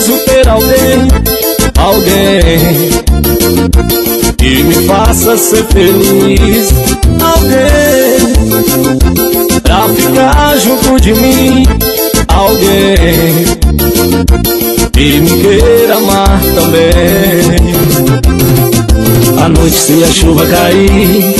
preciso ter alguém alguém que me faça ser feliz. Alguém pra ficar junto de mim. Alguém que me queira amar também. A noite se a chuva cair